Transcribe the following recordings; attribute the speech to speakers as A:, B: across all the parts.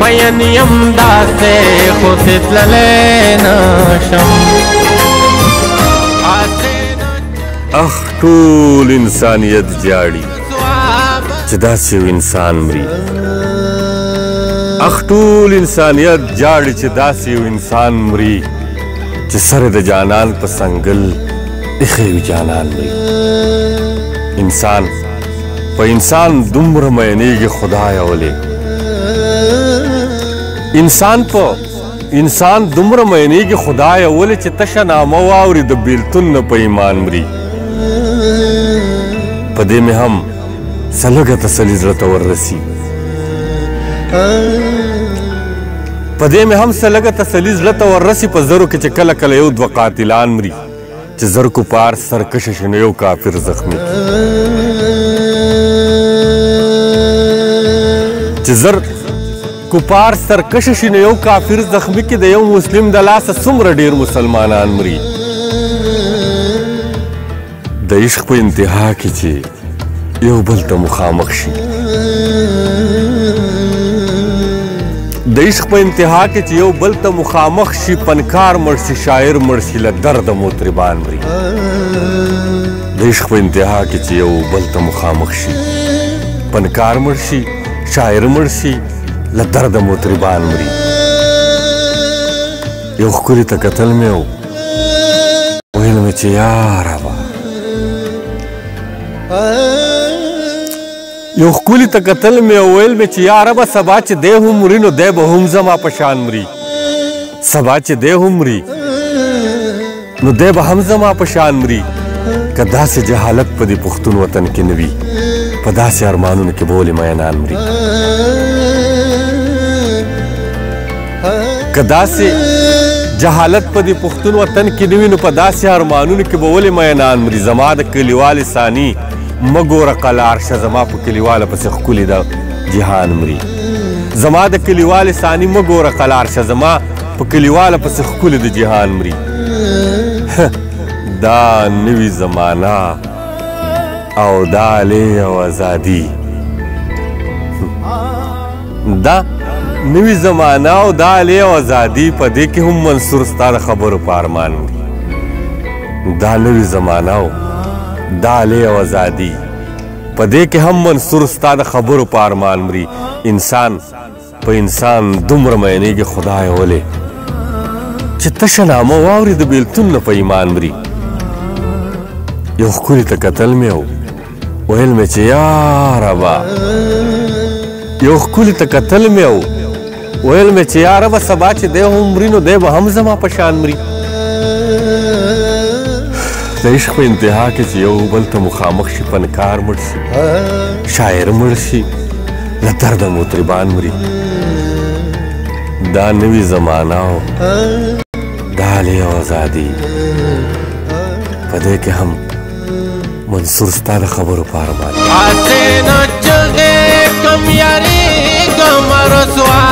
A: مین یم داسې خو تللی نشم
B: اخ ټول انسانیت جاړي چې داسې یو انسان مري اخ ټول انسانیت جاړي چې داسې یو انسان مري چې سره د جانان په سنگل اخی وی جانان وی انسان په انسان دومره مینېږي خدای ولې انسان په انسان دومره مینېږي خدای ولې چې تشه نامه واوري د بیلتون نه په ایمان مري په دې مې هم څه لږه تسلي زړه ته وررسي په دې مې هم څه لږه تسلي زړه ته وررسي په زرو کې چې کله کله یو دوه قاتلان مري چې زر کفار سرکش شي نو یو کافر زخمی چې زر کفار سرکش شي نو یو کافر زخمی کې د یو مسلم د لاسه څومره ډیر مسلمانان مري د عشق په انتها کې چې یو بل ته مخامخ شي د عشق په انتها کې چې یو بل ته مخامخ شي پنکار مرسي شاعر مرسي له درد مطربان مري د عشق په انتها کې چې یو بل ته مخامخ شي پنکار مرسي شاعر مرسي له درد مطربان مري یو ښکلي ته کتل مې و ویل مې چې یاره یو خکولی ته قتل می اویل می چې یا رب سبا چې دی هم مري نو دی به هم زما په شان مري سبا چې دی هم مري نو دی به هم زما په شان مري که داسې جهالت په دې پښتون وطن کې نه وي په داسې ارمانونو کې به ولې مینان مري که داسې جهالت په دې پښتون وطن کې نه وي نو په داسې ارمانونو کې به ولې مینان مري زما د کلیوالې ثاني مه ګوره قلار شه زما په کلیواله پسې ښکلې ده جهان مري زما د کلیوالې ثاني مه ګوره قلار شه زما په کلیواله پسې ښکلې د جهان مري دا نوي زمانه او دا لې او ازادي دا نوی زمانه او دا علی او ازادي په دې کې هم منصور ستا د خبرو په ارمان دي دا نوی زمانه او دا علی او ازادي په دې کې هم منصور ستا د خبرو په ارمان مري انسان په انسان دومره مینېږي خدای ولې چې تشه نامه واوري د بېلتون نه په ایمان مري یو ښکلي ته کتل مې و ویل مې چې یا ربا یو ښکلي ته کتل مې او ویل مې چې یا ربا سبا چې دی هم مري نو دی به هم زما په شان مري د عشق په انتها کې چې یو بل ته مخامخ شي فنکار مړ شي شاعر مړ شي له درده مطربان مري دا نوی زمانہ او دا لې ازادي په دې کې هم منصور ستاره خبرو په ارمان
A: هسې نه چغې کوم یارېږم رسوا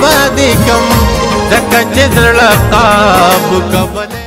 A: به دې کوم ځکه چې زړه تا بکولی